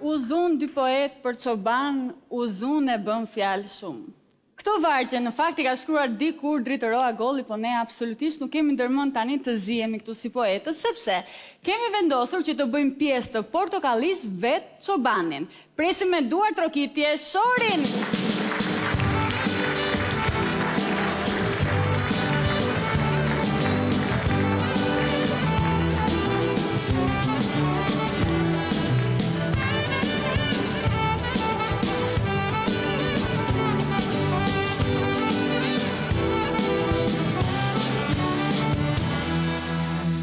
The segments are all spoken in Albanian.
U zunë dy poetë për çoban u zunë e bënë fjalë shumë. Këto vargje në fakt i ka shkruar dikur Dritëro Agolli po ne absolutisht nuk kemi ndërmend tani të zihemi këtu si poetët sepse kemi vendosur që të bëjmë pjesë të Portokallisë vetë çobanin. Presim me duartrokitje Shorin!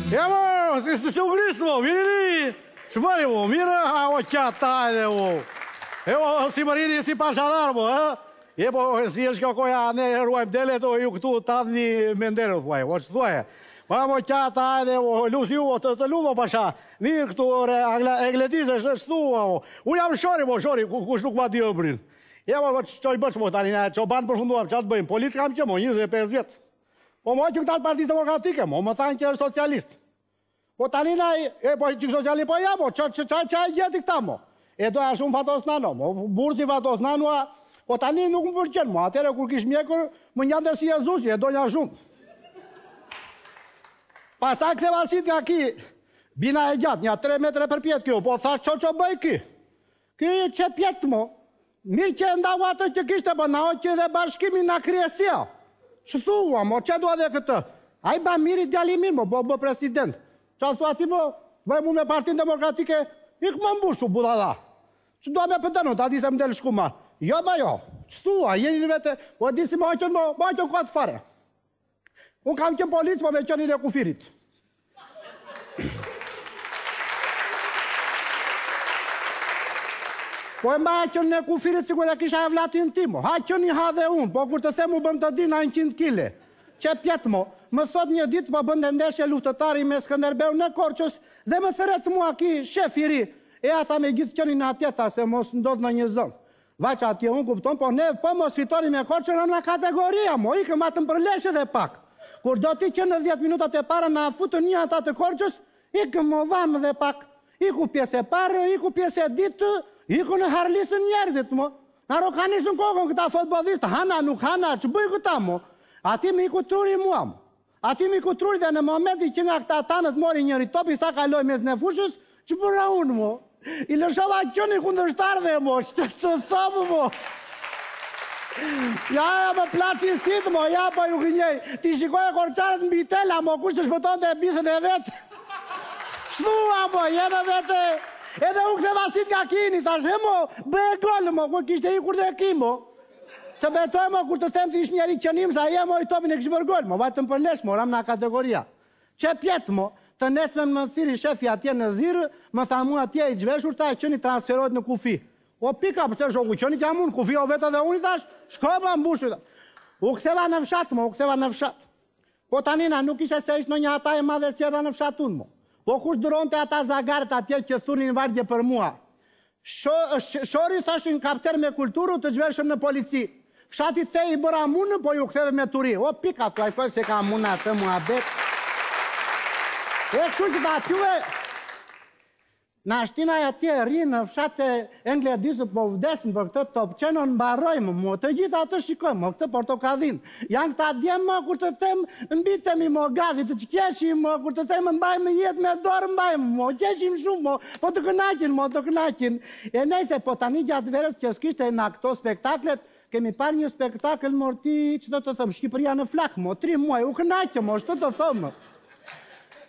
Ja mo, si si u grisë, mo, vini li! Ç'bëni mo, mirë ha o qatajle u. E o, si më rrini, si pashallarë mo, ha? E po, si është kjo koha, ne i ruajmë delet, o ju këtu të adhni me nderu, thuaj, o që thuaj, ma më qata, ajde, o, lus ju, o, të, të ludo, pasha, mirë këtu, ore, angla, englediz, është, është thua, o, u jam Shori, mo, Shori, kush nuk ma di ëmrin. E po, ç'ti bësh, mo, tani, na, çobanë përfunduam, ça të bëjmë, polic kam qenë, mo, 25 vjet. Po më hoqën këta të partisë demokratike, mo, më thanë që është socialist. Po tani na e po çdo djali po ja mo, ça ça ça i gjeti këta mo. E doja shumë Fatos Nanon, mo burrë si Fatos Nano, po tani nuk më pëlqen mo, atëhere kur kish mjekër, më ngjante si Jezusi, e donja shumë. Pastaj ktheva sitë nga ki, bina e gjatë, nja tre metre përpjetë kjo, po thash ç'do ç'do bëjë ki. Ki ç'e pjet mo. Mirë që e ndau atë që kishte po na hoqi dhe Bashkimin nga kriesia. Ç'thua mo ç'e dua dhe këtë. Ai Bamiri djalë i mirë mo bo bo president. Ça thua ti mo bëj mu me partinë demokratike ik mo mbushu budalla. Ç'dua me PD-në ta di se më del shkuma. Jo mo jo. Ç'thua jeni në vete po e di si më hoqën mo më hoqën kot fare. Unë kam qenë polic, po me qenin e kufirit. Po e mbaja qënë e kufirit sikur e kisha evlatin tim mo. Ha qëni ha dhe unë, po kur të them u bëmë të di nja nëntëqind kile. Ç'e pjet mo, më sot një ditë po bënte ndeshje Luftëtari me Skënderbeun e Korçës dhe më thërret mua ki shefi i ri. Eja tha me gjithë qënin atje, tha se mos ndodh ndonjë zënkë. Vajta atje unë kupton, po ne po mos fitonim me Korçën nga kategoria, mo ikëm vamë për lesh dhe pak. Kur do ti që në 10 minutat e para na futën një ata të Korçës, ikëm mo vamë dhe pak. Iku pjesa e parë, iku pjesa e ditë, iku na harlisën njerëzit, mo. Na rokanisën kokën këta futbollistë, hana, nuk hana, ç'bëjnë këta, mo. Ati më iku truri mua, mo. Aty më iku truri dhe në momentin që nga këta tanët mori njëri topin sa kaloi mesin e fushës, ç'bëra unë mo? I lëshova qenin kundërshtarëve mo, ç'të të them mo? Ja, ja, më plaçin sytë mo, ja, po ju gënjej, t'i shikoje korçarët mbi tela mo, kush të shpëtonte bythën e vet? Ç'thua mo, je në vete, edhe u këthe vasit nga kini, thashe mo, bëhe gëllë mo, ku kishte ikur dhe ky mo? Të betoj mo kur të them të ish njeri qeni im sa e mori topin e kish bër gol mo vajtëm për lesh mo ramë nga kategoria ç'e pyet mo të nesërmen më thirri shefi atje në zyrë më tha mua ti je i zhveshur tha e qeni transferohet në kufi o pika përse shoku i qenit jam unë kufi o veta dhe unë i thash shko mbushu u ktheva në fshat mo u ktheva në fshat Po tani na nuk ishte se ishte ndonjë hata e madhe s'erdha në fshat unë mo. Po kush duronte ata zagarët atje që thurnin vargje për mua. Çorri thoshin kapter me kulturë u të zhveshën në polici. Fshatit ti i bëre munë po iu ktheve me turi. O pika thuaj jo s'e kam unë atë muhabet. E kështu që tha aty Na ashtu nai atje rri në fshat dhe eglendisu po vdesm për këtë top qeno na mbarojmë mo të gjithë atë shikojmë mo këtë portokallinë janë këta djem mo kur të them mbytemi mo gazi të qeshim mo kur të them mbajmë ijet me dorë mbajmë mo qeshim shumë mo po të kënaqin mo të kënaqin e nejse po tani gjatë verës që s'kishte nga këto spektaklet Kemi parë një spektakël mor ti, ç'të të them, Shqipëria në flakë, mo, tri muaj, u kënaqëm, mo, ç'të të them.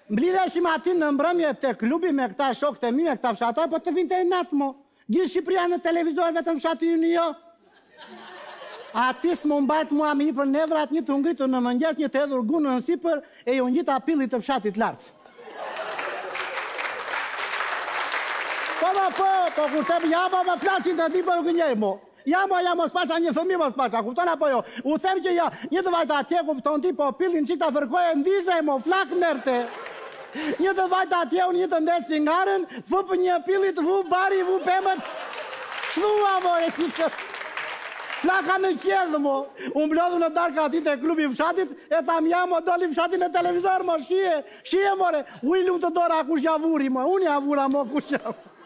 Mblidheshim aty në mbrëmje te klubi me këta shokët e mi, me këta fshatarë, po të vinte inat, mo. Gjithë Shqipëria në televizor, vetëm fshati ynë jo. Aty s'më mbajti mua më hipën nervat një të ngritur në mëngjes një të hedhur gunën sipër e iu ngjita pyllit të fshatit lart. Po, po, po, po, kur të them ja pa, më plaçin të dy po gënjej, mo. Ja mo, ja mos paça një fëmi mos paça, kupton apo jo? U them që ja, një të vajta atje kupton ti, po pyllin çik ta fërkoje ndizej mo, flakë merrte. Një të vajta atje, unë një të ndezur cingaren, fëp një pyllit, vu bari, vu pemët, ç'thua more, si që... Flaka në qiell mo, u mblodhëm në darka aty te klubi i fshatit, e thamë ja mo, doli fshati në televizor mo, shihe, shihe more, u i lumtë dora, kush ia vuri mo, unë ia vura mo, kush ia vuri.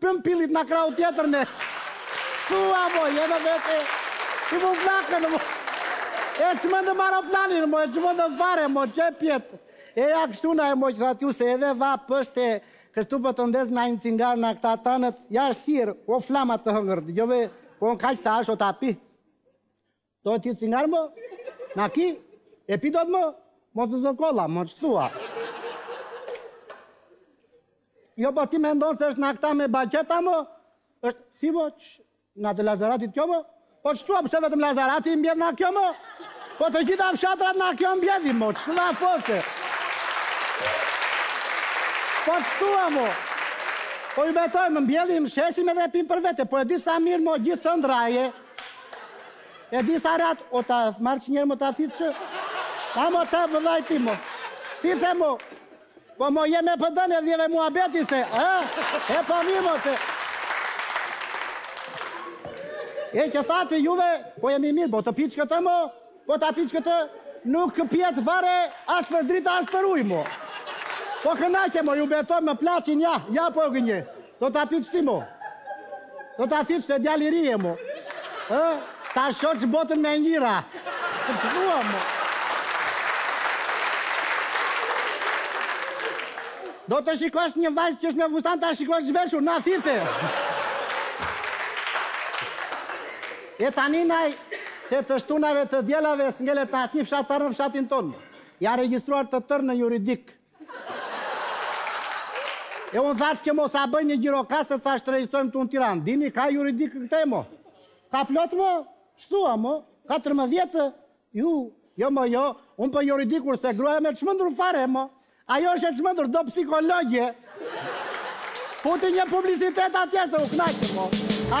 Fëp pyllit nga krahu tjetër ne. Thua mo, je në vete. Ti i vure flakën mo. E çmende mbarove planin mo, e çmende fare mo, ç'e pyet. E ja kështu nai mo që thatë ju se edhe vapë është, kështu për po të ndez nai një cingare nga këta tanët, ja si thirr, o flama të hëngërt, dëgjove, po unë kaqë sa është o ta pi. Do ti cigare mo? Na ki? E pi dot mo? Mos të zë kolla, më që thua. Jo, po ti mendon se është nga këto me paketa mo? është si ajo e Lazaratit kjo mo? Po që thua pse vetëm Lazarati mbjell nga kjo mo? Po të gjitha fshatrat nga kjo mbjellin mo, që thua fose? Po ç'thua mo? Po ju betohem, mbjellim, shesim edhe pimë për vete, po e di sa mirë mo gjithë të ndraje, E di sa rehat, do ta marrësh një herë mo ta thithësh... A mo të vëllait mo. Thithe mo. Po mo jepma pak edhe mua beti se... A? E po pi mo se... E ç'thatë juve, po jemi mirë, po të pish këtë mo, po ta pish këtë, nuk pyet fare, as për drita, as për ujë mo. Po kënaqe mo ju betohem më plasin, ja, ja po gënjej. Do ta pish ti mo. Do ta thithësh ti djalë i ri je mo. Ë? Ta shohësh botën me ngjyra. Dëgjo mua mo. Do të shikosh një vajzë që është me fustan ta shikosh zhveshur, na thithe. E tani naj, se të shtunave të dielave s'ngelet asnjë fshatar në fshatin tonë. Janë regjistruar të tërë në juridik. E unë thashë që mos ta bëj në Gjirokastër thashë të regjistrohem këtu në Tiranë. Dini, ka juridik këtej mo. Ka plot mo, ç'thua mo, katërmbëdhjetë, ju, jo mo jo, unë për juridikun se gruaja më çmendi fare mo. Ajo është e çmendur, do psikologji. Futi një publicitet atje se u kënaqëm mo. A